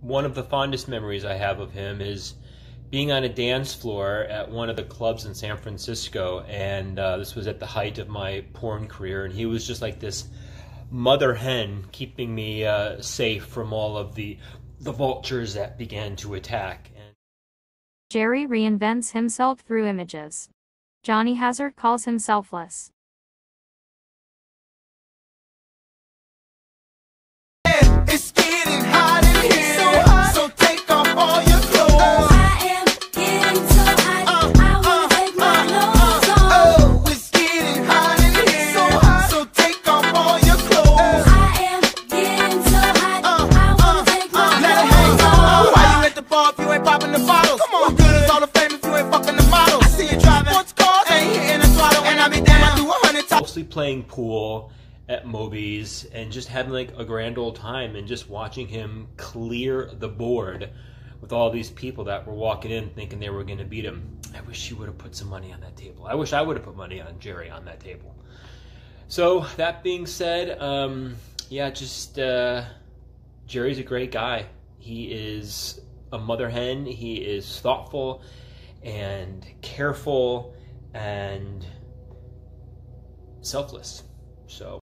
one of the fondest memories I have of him is being on a dance floor at one of the clubs in San Francisco, and uh, this was at the height of my porn career, and he was just like this mother hen keeping me uh, safe from all of the the vultures that began to attack. And Jerry reinvents himself through images. Johnny Hazzard calls him selfless. Bar if you ain't popping the bottles? Come on. What good is all the fame if you ain't fucking the models? I see you driving sports cars. Ain't hitting a throttle. And I be damn, I do a hundred times. mostly playing pool at Moby's and just having like a grand old time and just watching him clear the board with all these people that were walking in thinking they were going to beat him. I wish he would have put some money on that table. I wish I would have put money on Jerry on that table. So that being said, um, yeah, just uh, Jerry's a great guy. He is a mother hen. He is thoughtful and careful and selfless. So